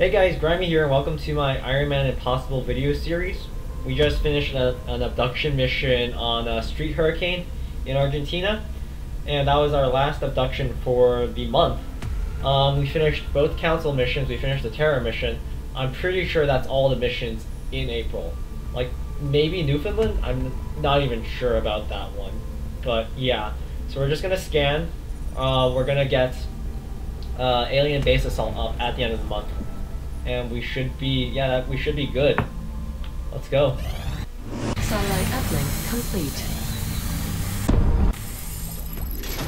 Hey guys, Grimy here, and welcome to my Iron Man Impossible video series. We just finished a, an abduction mission on a street hurricane in Argentina, and that was our last abduction for the month. Um, we finished both council missions, we finished the terror mission. I'm pretty sure that's all the missions in April. Like, maybe Newfoundland? I'm not even sure about that one. But yeah, so we're just gonna scan. Uh, we're gonna get uh, alien base assault up at the end of the month, and we should be yeah we should be good. Let's go. Satellite uplink complete.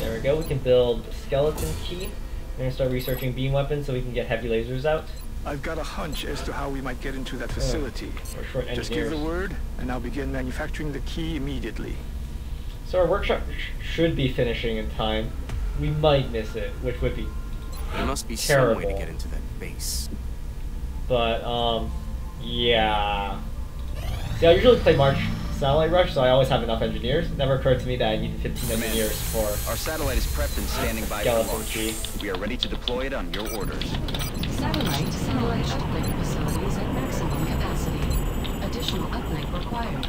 There we go. We can build skeleton key. We're gonna start researching beam weapons so we can get heavy lasers out. I've got a hunch as to how we might get into that facility. We're short Just give the word, and I'll begin manufacturing the key immediately. So our workshop sh- should be finishing in time. We might miss it, which would be, There must be some way to get into that base. But um, yeah. See, I usually play March Satellite Rush, so I always have enough engineers. It never occurred to me that I needed 15 Commander, engineers for Our satellite is prepped and standing by for skeleton launch. We are ready to deploy it on your orders. Satellite satellite uplink facilities at maximum capacity. Additional uplink required.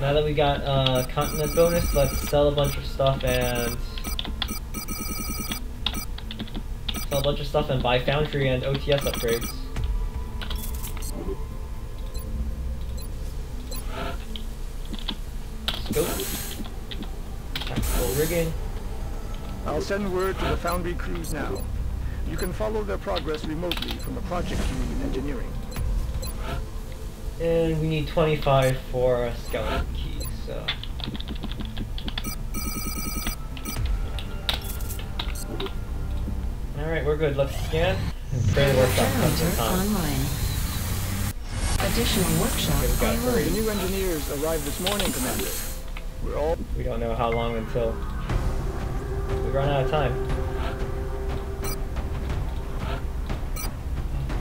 Now that we got uh, continent bonus, let's sell a bunch of stuff and a bunch of stuff and buy foundry and OTS upgrades. Scope, tactical rigging. I'll send word to the Foundry crews now. You can follow their progress remotely from the project unit in engineering. And we need 25 for a skeleton key, so. Alright, we're good. Let's scan and pray the workshop comes in Generator time. online. Additional workshop Okay, we got The new engineers arrived this morning, Commander. We're all We don't know how long until we run out of time.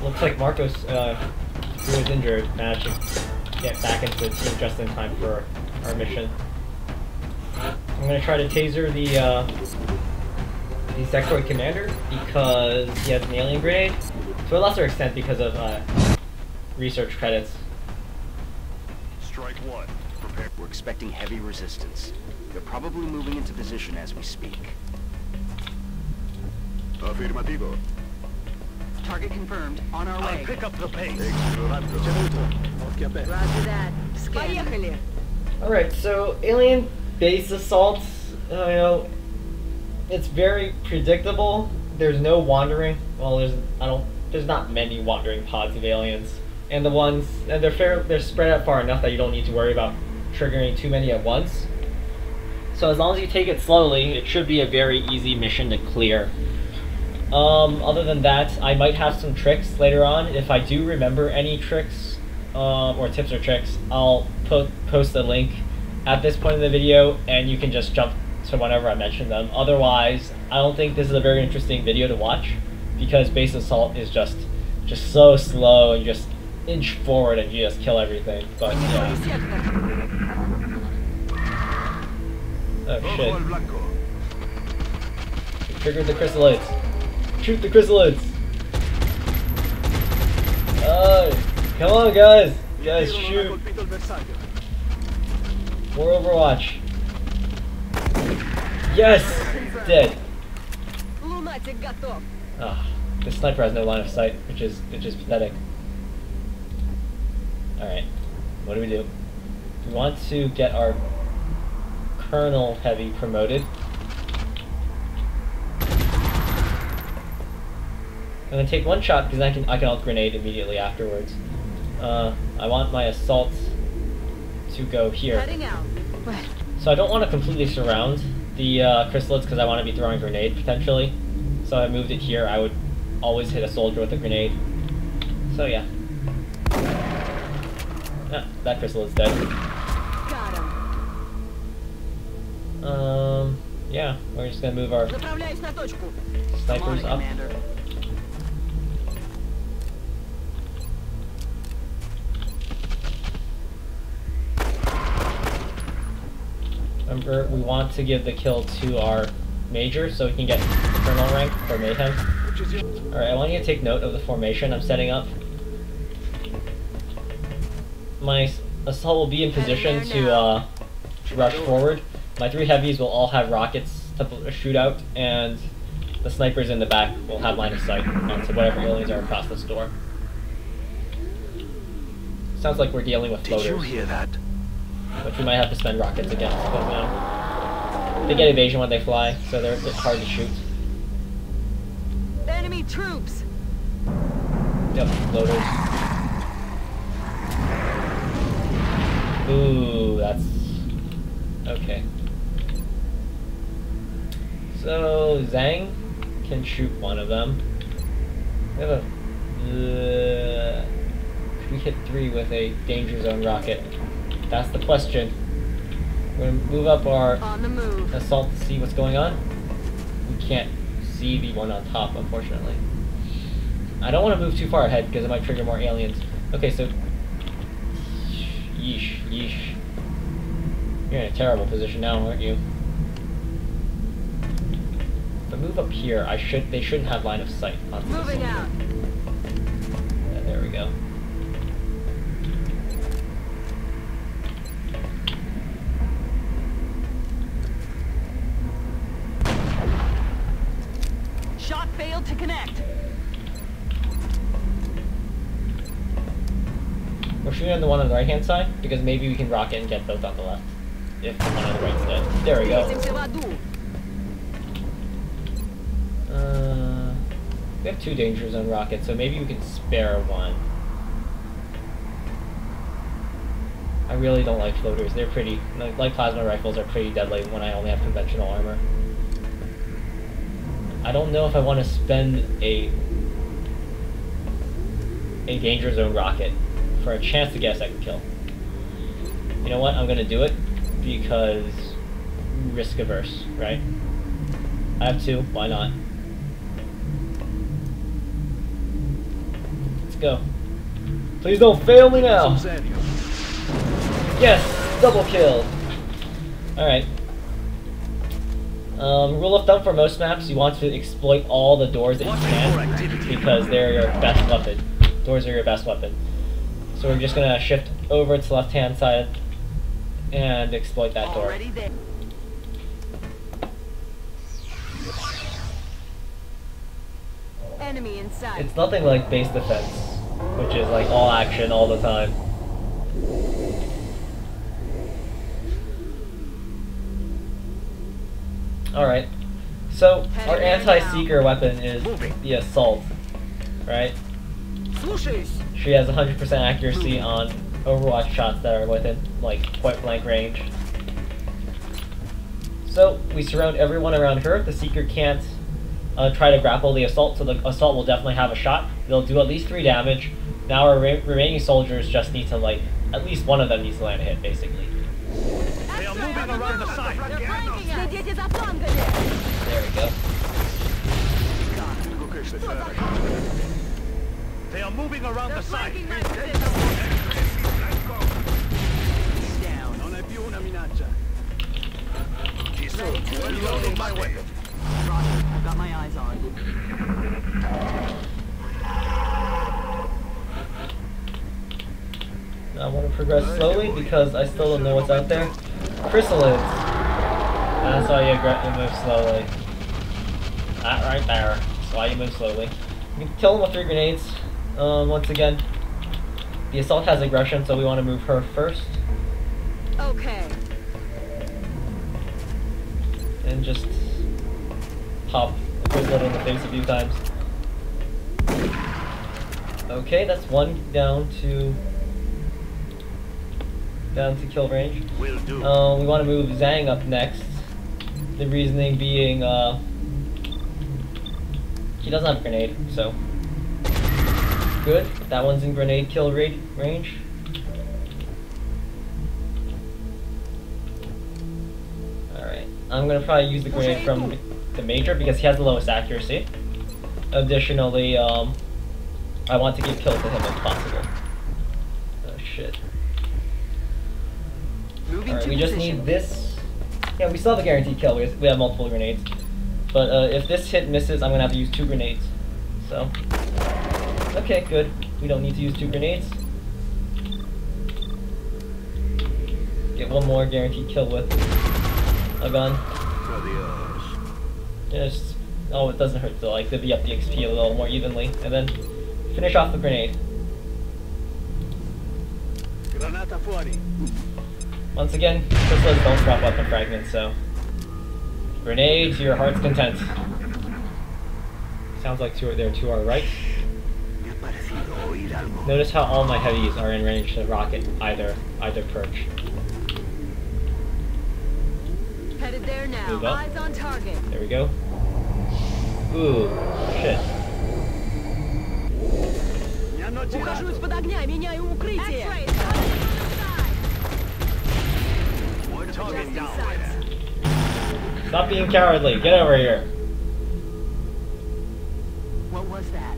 Looks like Marcos, uh, who was injured, managed to get back into the team just in time for our mission. I'm gonna try to taser the uh, the sectoid commander because he has an alien grade, to a lesser extent because of uh, research credits. Strike one. Prepare. We're expecting heavy resistance. They're probably moving into position as we speak. Affirmativo. Target confirmed. On our way. I'll pick up the pace. Roger that. Scan. All right. So alien base assaults. Uh, you know, it's very predictable. There's no wandering. Well, there's I don't there's not many wandering pods of aliens, and the ones and they're fair they're spread out far enough that you don't need to worry about triggering too many at once. So as long as you take it slowly, it should be a very easy mission to clear. Um, other than that, I might have some tricks later on. If I do remember any tricks, um, or tips or tricks, I'll po- post the link at this point in the video, and you can just jump so whenever I mention them. Otherwise, I don't think this is a very interesting video to watch because base assault is just just so slow and just inch forward and you just kill everything. But yeah. Oh shit. Trigger the chrysalids. Shoot the chrysalids! Oh, come on guys! Guys, shoot! More Overwatch. Yes! Dead. Ah, the sniper has no line of sight, which is which is pathetic. Alright. What do we do? We want to get our Colonel Heavy promoted. I'm gonna take one shot because I can I can alt grenade immediately afterwards. Uh, I want my assault to go here. So I don't want to completely surround the uh, chrysalids because I want to be throwing grenade potentially. So I moved it here. I would always hit a soldier with a grenade. So yeah. Ah, that chrysalid's dead. Got him. Um, yeah, we're just gonna move our snipers up. Commander. Remember, we want to give the kill to our major so he can get colonel rank for mayhem. Which is your... Alright, I want you to take note of the formation I'm setting up. My assault will be in position to uh, rush forward. My three heavies will all have rockets to shoot out, and the snipers in the back will have line of sight onto whatever aliens are across this door. Sounds like we're dealing with Did you hear that? Which we might have to spend rockets against, but you know. They get evasion when they fly, so they're bit hard to shoot. Enemy troops. Yep, floaters. Ooh, that's okay. So Zhang can shoot one of them. We have a. Uh, we hit three with a danger zone rocket? That's the question. We're gonna move up our On the move. assault to see what's going on. We can't see the one on top, unfortunately. I don't want to move too far ahead because it might trigger more aliens. Okay, so. Yeesh, yeesh. You're in a terrible position now, aren't you? If I move up here, I should. They shouldn't have line of sight. on Moving out. Yeah, there we go. Shot failed to connect. We're shooting on the one on the right-hand side, because maybe we can rock it and get both on the left. If the one on the right's dead. There we go. Uh, we have two danger zone rockets, so maybe we can spare one. I really don't like floaters. They're pretty, like plasma rifles are pretty deadly when I only have conventional armor. I don't know if I want to spend a a danger zone rocket for a chance to get a second kill. You know what? I'm gonna do it because risk averse, right? I have two. Why not? Let's go. Please don't fail me now. Yes, double kill. All right. Um, rule of thumb for most maps, you want to exploit all the doors that you can because they're your best weapon. Doors are your best weapon. So we're just gonna shift over to the left-hand side and exploit that door. Enemy inside. It's nothing like base defense, which is like all action all the time. Alright. So, our anti-seeker weapon is the assault, right? She has 100% accuracy on Overwatch shots that are within, like, point-blank range. So, we surround everyone around her. The Seeker can't uh, try to grapple the Assault, so the Assault will definitely have a shot. They'll do at least 3 damage. Now our re remaining soldiers just need to, like, at least one of them needs to land a hit, basically. They are moving around the site. They're flanking us. Следите за флангами. There we go. They are moving around They're the site. flanking my position. Down. Non è più una minaccia. Ready. Reloading my weapon. I've got my eyes on. I want to progress slowly because I still don't know what's out there. Chrysalids. That's why you, move slowly. That right there. That's why you move slowly. You can kill them with three grenades. Um, once again, the assault has aggression, so we want to move her first. Okay. And just pop a chrysalid in the face a few times. Okay, that's one down to down to kill range. Will do. Uh, we want to move Zhang up next. The reasoning being, uh, he doesn't have a grenade, so good. That one's in grenade kill ra- range. All right, I'm gonna probably use the grenade from the major because he has the lowest accuracy. Additionally, um, I want to give kills to him if possible. Oh shit. Moving Alright, to we just position. need this. Yeah, we still have a guaranteed kill. We have, we have multiple grenades. But uh, if this hit misses, I'm gonna have to use two grenades. So, okay, good. We don't need to use two grenades. Get one more guaranteed kill with a gun. Adios. Just, oh, it doesn't hurt to like divvy up the XP a little more evenly, and then finish off the grenade. Granata fuori. Once again, chrysalids don't drop weapon fragments, so... Grenade to your heart's content. Sounds like two are there, two are right. Notice how all my heavies are in range to rocket either either perch. Headed there now. Move up. Eyes on target. There we go. Ooh, shit. Ухожу из-под. Stop being cowardly. Get over here. What was that?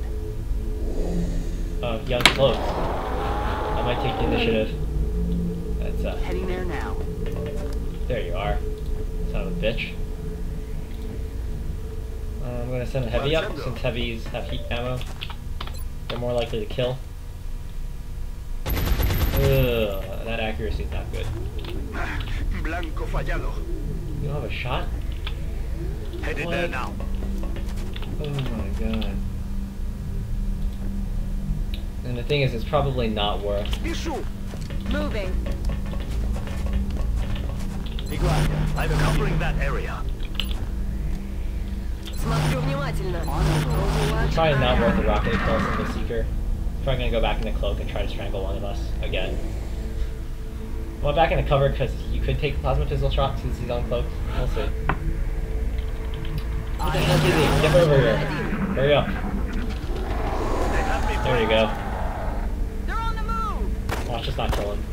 Oh, young close. I might take the initiative. That's uh. Heading there now. There you are. Son of a bitch. Uh, I'm gonna send a heavy up since heavies have heat ammo. They're more likely to kill. Ugh, that accuracy is not good blanco fallado. You have a shot? Headed there now. Oh my god. And the thing is, it's probably not worth. Issue. Moving. Iguana, I'm covering that area. It's probably not worth the rocket itself from the Seeker. Probably gonna go back in the cloak and try to strangle one of us again. I went back in the cover because could take plasma pistol shot since he's on cloak. We'll see. What the hell did he? Get over here. Hurry up. They There you go. They're on the move. Watch us not kill him.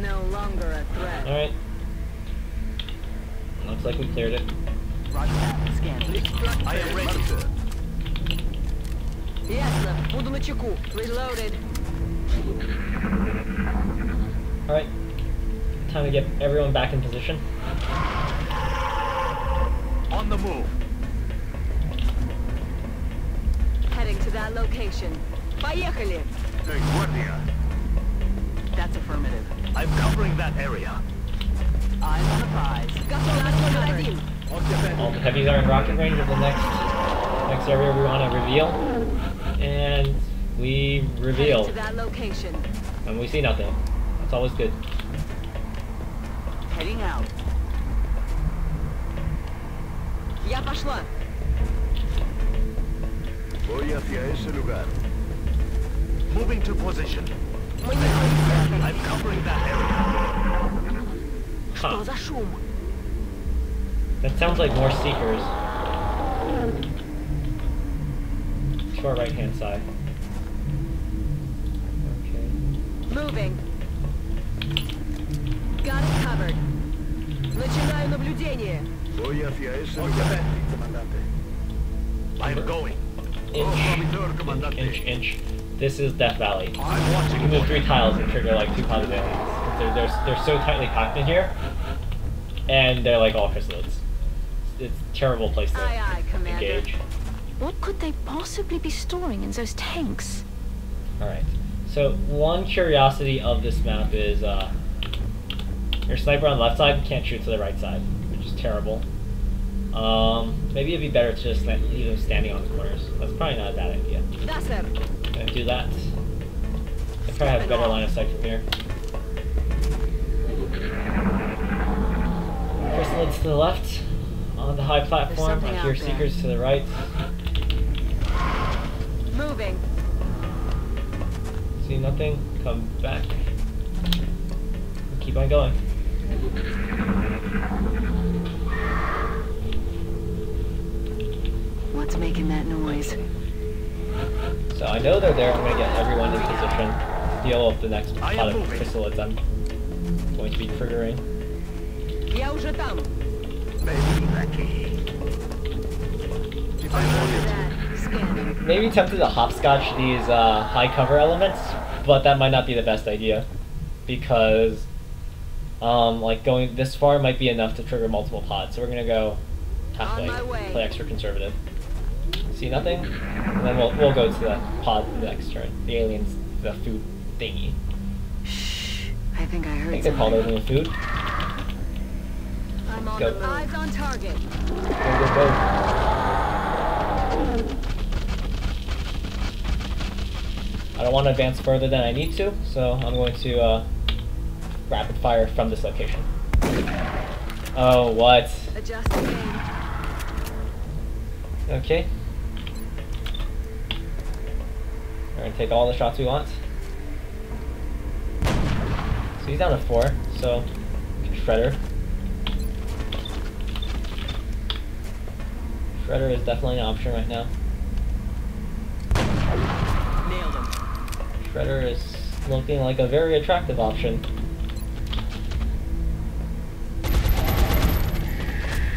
No longer a threat. Alright. Looks like we cleared it. Roger that. Scanning. I am ready. Ясно. Буду на чеку. Reloaded. Alright. Time to get everyone back in position. On the move. Heading to that location. Поехали. En guardia. That's affirmative. I'm covering that area. Eyes on the prize. Готов номер один. All the heavies are in rocket range of the next next area we want to reveal. And we Heading reveal. to that location. And we see nothing. That's always good. Heading out. Я пошла. Voy hacia ese lugar. Moving to position. Мы не боимся. I'm covering that area. Что Huh. за шум? That sounds like more seekers. To our right hand side. Okay. Moving. Got it covered. Начинаю наблюдение. Voy hacia ese lugar. comandante. I'm going. Oh, monitor, Inch, comandante. inch, inch. This is Death Valley. I'm You watching move for three you. tiles and trigger like two positive aliens. They're, they're, they're so tightly packed in here. And they're like all chrysalids. It's a terrible place to Aye, aye, Commander. engage. What could they possibly be storing in those tanks? Alright. So, one curiosity of this map is, uh, your sniper on the left side can't shoot to the right side, which is terrible. Um, maybe it'd be better to just let you standing on the corners. That's probably not a bad idea. Gonna do that. I probably have a better line of sight from here. Chrysalids to the left. On the high platform, I hear Seekers to the right. Moving. See nothing. Come back. Keep on going. What's making that noise? So I know they're there. I'm gonna get everyone in position to deal with the next I pot am of moving. chrysalids I'm going to be triggering. Я уже там. Ven aquí. Roger that. Maybe tempted to hopscotch these uh, high cover elements, but that might not be the best idea because Um, like going this far might be enough to trigger multiple pods, so we're gonna go halfway, On my way. play extra conservative. See nothing, and then we'll we'll go to the pod the next turn. The aliens, the food thingy. Shh. I think I heard. I think they're called something. alien food. I'm on Go. Eyes on target. Go go go. I don't want to advance further than I need to, so I'm going to uh, rapid fire from this location. Oh, what? Adjusting. Okay. We're gonna take all the shots we want. So he's down to four, so Shredder. Shredder is definitely an option right now. Nailed him. Shredder is looking like a very attractive option.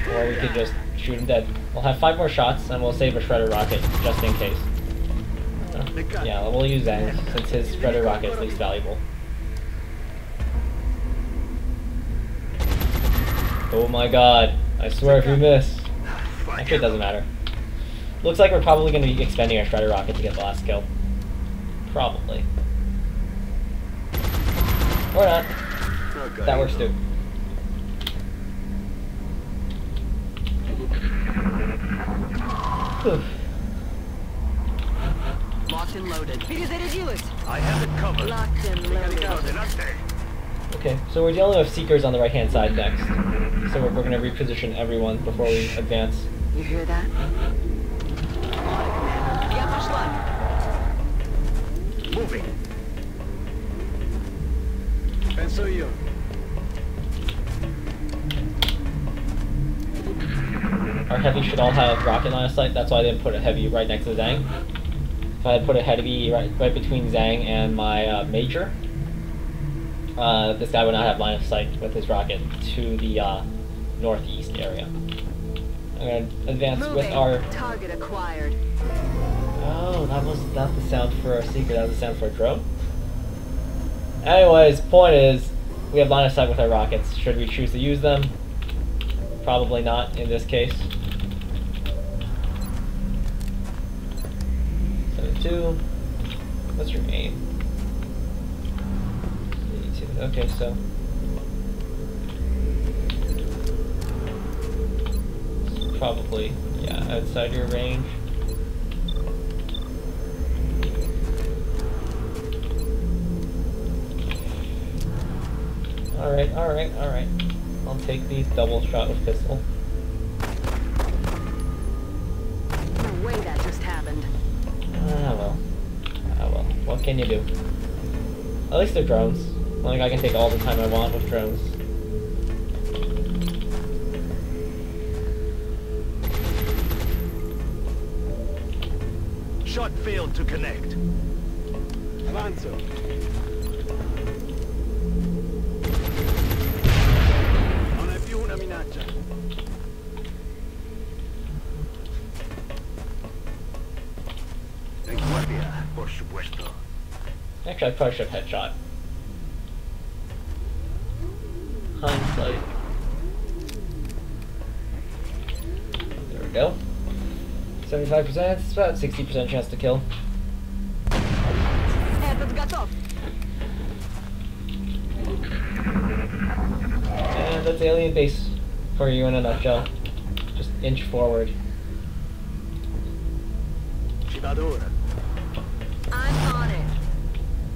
Or we could just shoot him dead. We'll have five more shots and we'll save a Shredder rocket just in case. Uh, yeah, we'll use Zhang since his Shredder rocket is least valuable. Oh my god. I swear if we miss. Actually, it doesn't matter. Looks like we're probably going to be expending our Shredder rocket to get the last kill. Probably. Or not. Okay, that works too. Locked and loaded. Because it is used. I have it covered. Locked and loaded. Okay, so we're dealing with Seekers on the right-hand side next. So we're, we're going to reposition everyone before we advance. You hear that? Moving. Penso io. Our heavy should all have rocket line of sight. That's why I didn't put a heavy right next to Zhang. If I had put a heavy right, right between Zhang and my uh, major, uh, this guy would not have line of sight with his rocket to the uh, northeast area. I'm gonna advance with our. Target acquired. Oh, that was not the sound for a seeker. That was the sound for a drone. Anyways, point is, we have line of sight with our rockets. Should we choose to use them? Probably not in this case. Seventy-two. What's your aim? Okay, so. Probably, yeah, outside your range. Alright, alright, alright. I'll take the double shot with pistol. No way that just happened. Ah well. Ah well. What can you do? At least they're drones. Like I can take all the time I want with drones. Shot failed to connect. Avanzo. inaczej. Actually, I probably should have headshot. Hindsight. There we go. 75%, it's about 60% chance to kill. And that's alien base for you in a nutshell. Just inch forward. Ci vado ora. I'm on it.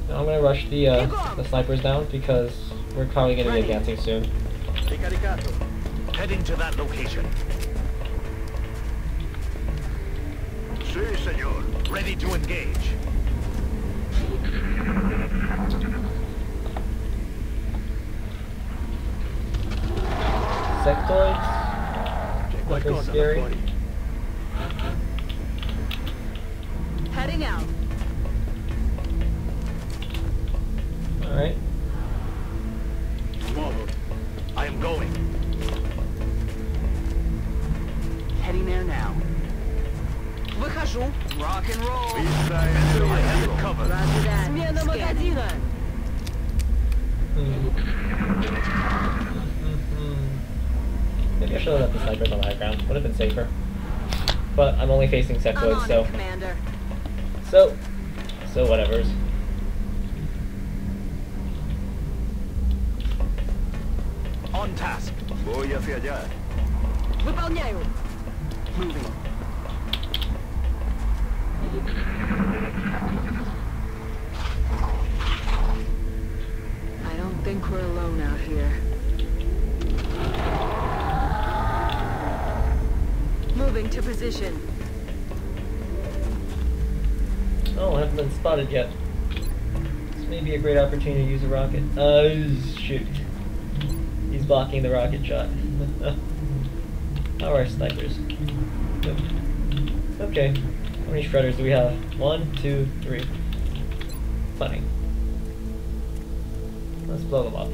Now I'm gonna rush the uh, the snipers down because we're probably gonna be advancing soon. Heading to that location. Sí, señor. Ready to engage. Sectoids. C'è Nothing qualcosa là scary. fuori. Heading out. Alright. Mi muovo. I am going. Heading there now. Выхожу. Rock and roll. Vista e I Maybe I should have left the snipers on the high ground. Would have been safer. But I'm only facing I'm sectoids, on so it, Commander. so so whatever's. On task. Voy hacia allá. Выполняю. Moving. I don't think we're alone out here. Moving to position. Oh, I haven't been spotted yet. This may be a great opportunity to use a rocket. Uh, shoot. He's blocking the rocket shot. How are our snipers? Nope. Okay. How many shredders do we have? One, two, three. Funny. Let's blow them up.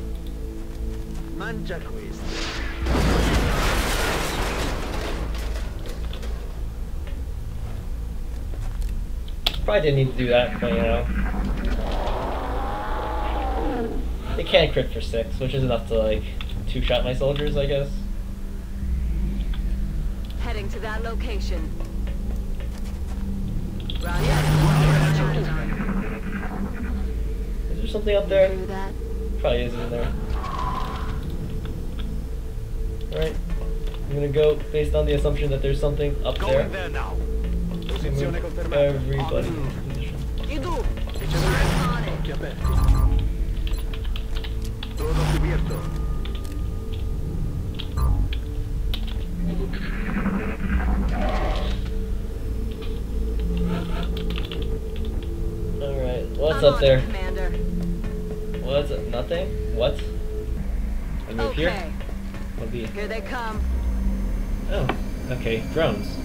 Mangia Probably didn't need to do that, but you know. It can crit for six, which is enough to like two shot my soldiers, I guess. Heading to that location. Is there something up there? Probably is in there. Alright. I'm gonna go based on the assumption that there's something up there. Going there now. Posizione confermata. everybody position. Idu. Ricevere. Occhi aperti. Todo cubierto. Alright, what's up there? Commander. What's up? Nothing? What? I move Okay. here? What be? Here they come. Oh, okay, drones.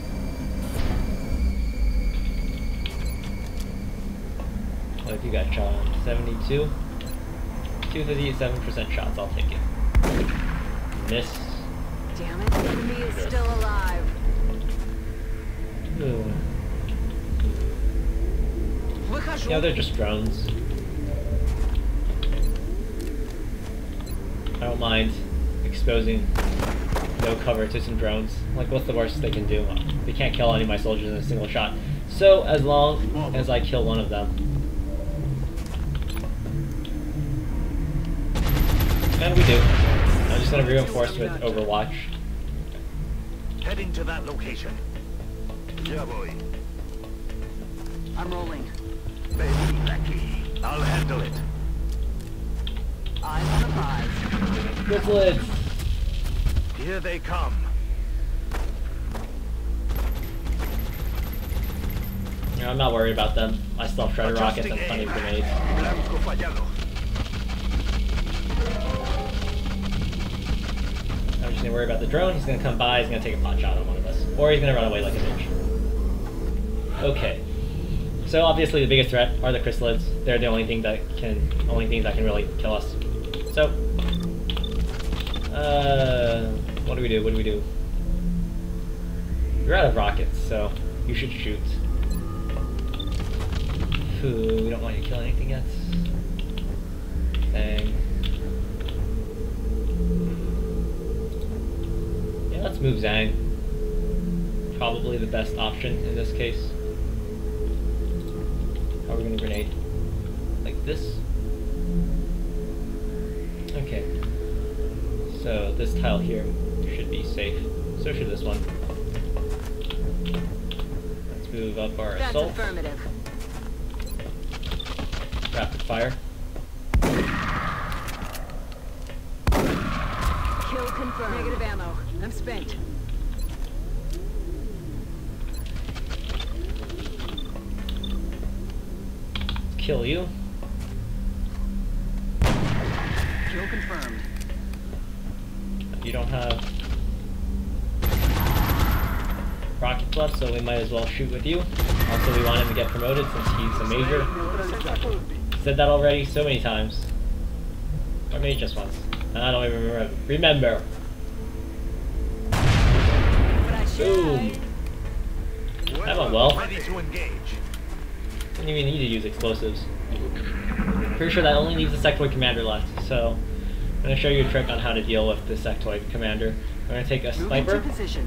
What if you got shot on? 72? 257% shots, I'll take it. Miss. Damn it, the enemy is still alive. Ooh. Yeah, they're just drones. I don't mind exposing no cover to some drones. Like, what's the worst they can do? They can't kill any of my soldiers in a single shot. So, as long as I kill one of them, And we do. I'm just gonna reinforce with Overwatch. Heading to that location. Ya voy. I'm rolling. Vení aquí. I'll handle it. Eyes on the prize. Chrysalids! Here they come. You know, I'm not worried about them. I still have shredder rockets and plenty of grenades. Worry about the drone. He's gonna come by. He's gonna take a pot shot on one of us, or he's gonna run away like a bitch. Okay. So obviously the biggest threat are the chrysalids. They're the only thing that can, only things that can really kill us. So, uh, what do we do? What do we do? You're out of rockets, so you should shoot. Ooh, we don't want you to kill anything yet. Dang. Let's move Zhang. Probably the best option in this case. How are we gonna grenade? Like this? Okay. So this tile here should be safe. So should this one. Let's move up our That's assault. affirmative. Rapid fire. Kill confirmed. Negative ammo. I'm spent. Kill you. Kill confirmed. You don't have rockets left, so we might as well shoot with you. Also, we want him to get promoted since he's a major. Said that already so many times. Or maybe just once. And I don't even remember. Remember. Boom. That went well. Ready to engage. Didn't even need to use explosives. Pretty sure that only leaves the sectoid commander left. So I'm gonna show you a trick on how to deal with the sectoid commander. I'm gonna take a Move sniper. position.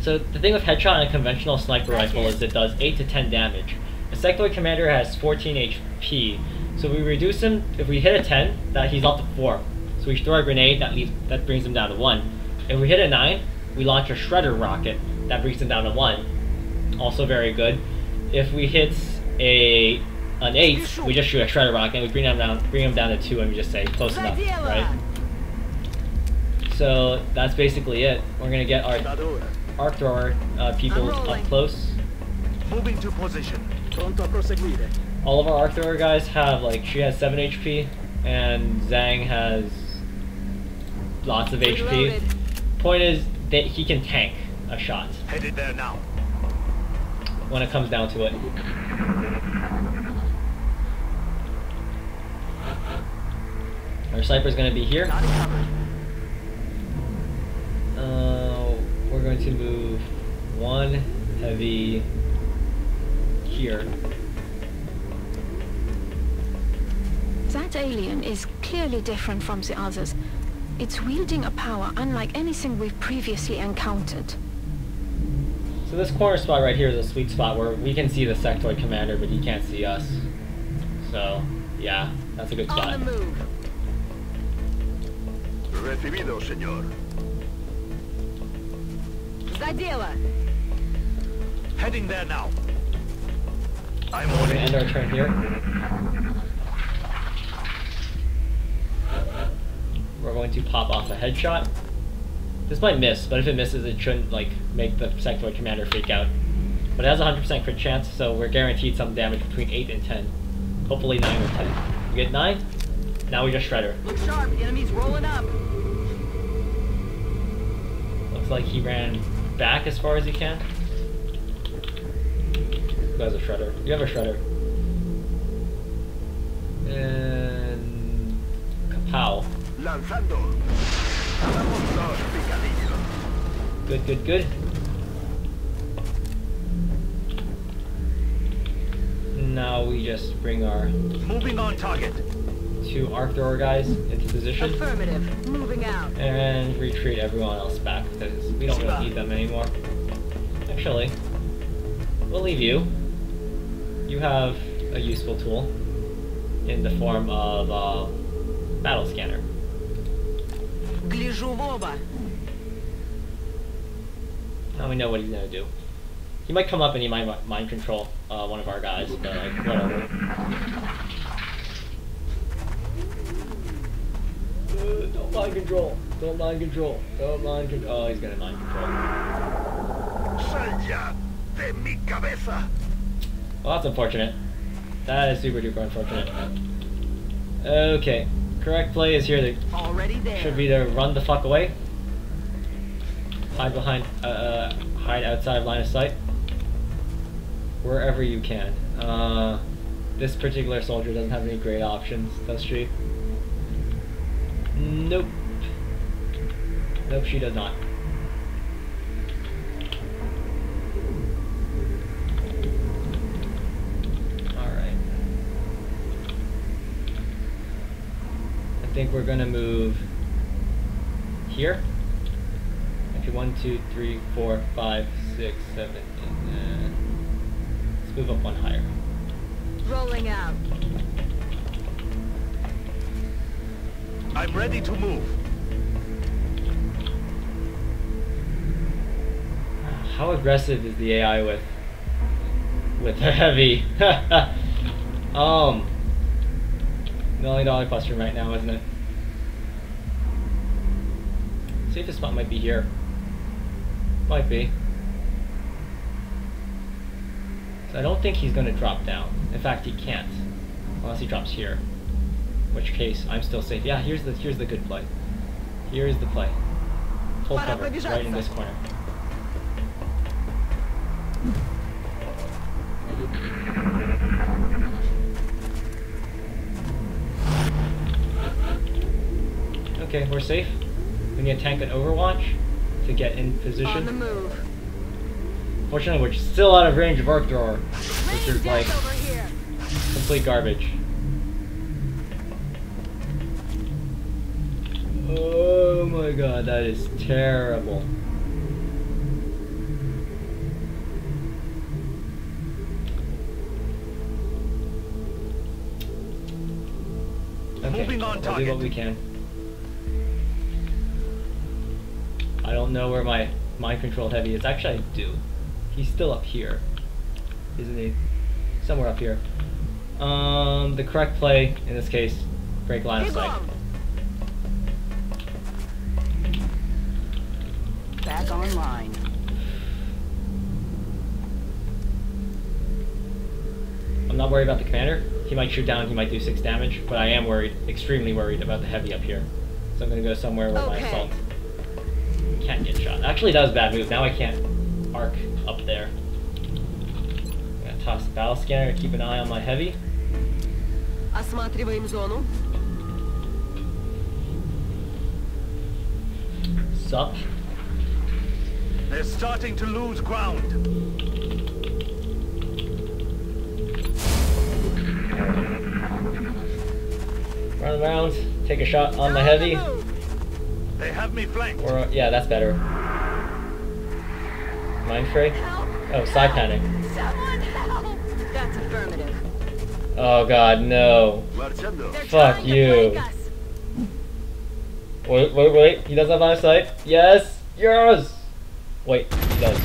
So the thing with headshot on a conventional sniper rifle is it does 8 to 10 damage. A sectoid commander has 14 HP. So we reduce him, if we hit a 10, that he's up to 4. So we throw a grenade, that leaves, that brings him down to 1. If we hit a 9, we launch a shredder rocket, that brings them down to 1. Also very good. If we hit a an 8, we just shoot a shredder rocket, and we bring them down bring them down to 2 and we just say close enough, right? So that's basically it. We're gonna get our arc thrower uh, people up close. Moving to position. Pronto a proseguire. All of our arc thrower guys have like she has seven HP, and Zhang has lots of HP. Point is that he can tank a shot Headed there now. when it comes down to it. Our sniper's gonna be here. Got it covered. Uh, we're going to move one heavy here. That alien is clearly different from the others. It's wielding a power unlike anything we've previously encountered. So this corner spot right here is a sweet spot where we can see the sectoid commander, but he can't see us. So, yeah, that's a good On spot. the move. Recibido, señor. Zadela. Heading there now. I'm on gonna it. end our turn here. We're going to pop off a headshot. This might miss, but if it misses, it shouldn't like make the sectoid commander freak out. But it has a 100% crit chance, so we're guaranteed some damage between 8 and 10. Hopefully 9 or 10. We get 9, now we just shredder. Look sharp. Enemies rolling up. Looks like he ran back as far as he can. Who has a shredder? You have a shredder. And kapow. Lanzando. Damos dos picadillos. Good, good, good. Now we just bring our Moving on target. two arc thrower guys into position Affirmative. Moving out. and retreat everyone else back because we don't really need them anymore. Actually, we'll leave you. You have a useful tool in the form of uh, battle scanner. Гляжу в оба. Now we know what he's gonna do. He might come up and he might mi- mind control uh, one of our guys, but like whatever. Uh, don't mind control. Don't mind control. Don't mind control. Oh, he's gonna mind control. Sal ya de mi cabeza. Well, that's unfortunate. That is super duper unfortunate. Okay, correct play is here. To, Already there. should be to run the fuck away. Hide behind, uh, uh, hide outside of line of sight. Wherever you can. Uh, this particular soldier doesn't have any great options, does she? Nope. Nope, she does not. Think we're gonna move here. Actually, one, two, three, four, five, six, seven, eight, nine. Let's move up one higher. Rolling out. I'm ready to move. How aggressive is the AI with with the heavy? um, million dollar question right now, isn't it? safest spot might be here. Might be. So I don't think he's going to drop down. In fact, he can't. Unless he drops here. In which case, I'm still safe. Yeah, here's the here's the good play. Here's the play. Full cover, right in this corner. Okay, we're safe. We need to tank an overwatch to get in position. On the move. Fortunately, we're still out of range of Arc Thrower, which is like complete garbage. Oh my god, that is terrible. Okay, Moving on we'll do what we can. Don't know where my mind control heavy is. Actually, I do. He's still up here, isn't he? Somewhere up here. Um, the correct play in this case, break line of sight. Back online. I'm not worried about the commander. He might shoot down, he might do six damage, but I am worried, extremely worried about the heavy up here. So I'm gonna go somewhere where my Okay. assault can't get shot. Actually, that was a bad move. Now I can't arc up there. I'm gonna toss the battle scanner, keep an eye on my heavy. Осматриваем зону. Sup. They're starting to lose ground. Run around, take a shot on my heavy. They have me flanked. Or, uh, yeah, that's better. Mind fray? Oh, side panic. Someone help! That's affirmative. Oh god, no. Fuck you. Wait, wait, wait. He doesn't have line of sight. Yes! Yes! Wait, he does.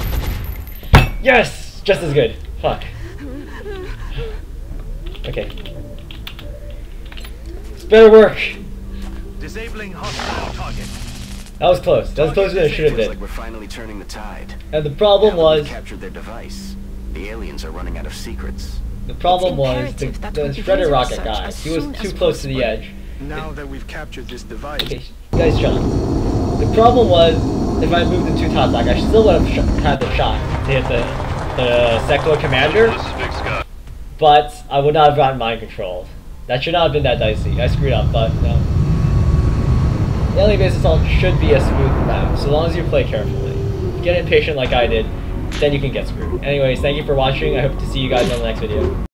Yes! Just as good. Fuck. Okay. It's better work. Disabling hostile target. That was close. That was closer than it should have Looks been. like we're finally turning the tide. And the problem Now that was, captured their device. The aliens are running out of secrets. the problem was the, the shredder rocket guy. He was too close to the edge. Now that we've captured this device, Okay, guys, John. The problem was, if I moved into top back, I still would have sh- had the shot to hit the the Sectoid commander, This is Big Sky. but I would not have gotten mind controlled. That should not have been that dicey. I screwed up, but no. The alien base assault should be a smooth map, so long as you play carefully. Get impatient like I did, then you can get screwed. Anyways, thank you for watching. I hope to see you guys on the next video.